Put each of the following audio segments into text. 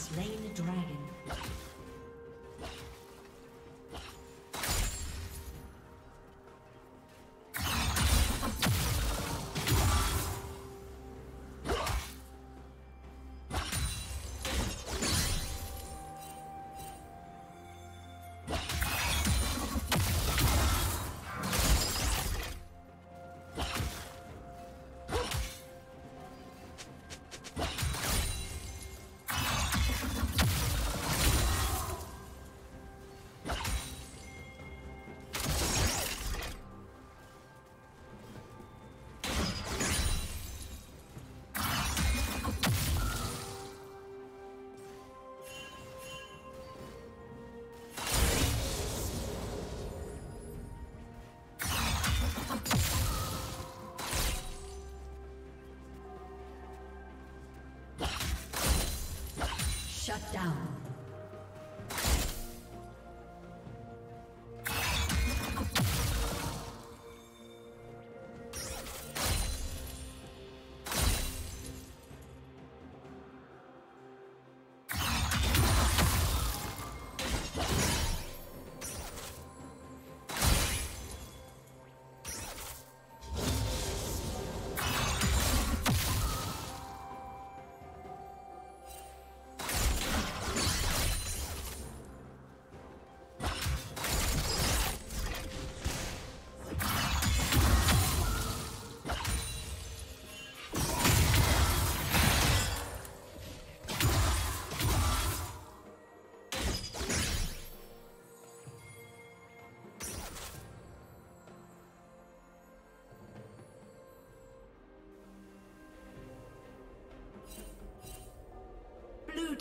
slain the dragon. Shut down.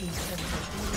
team's turret has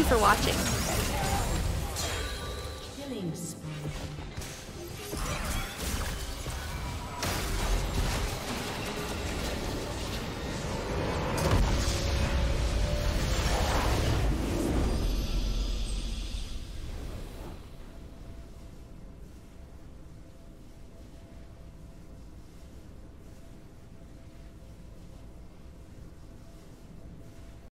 you for watching.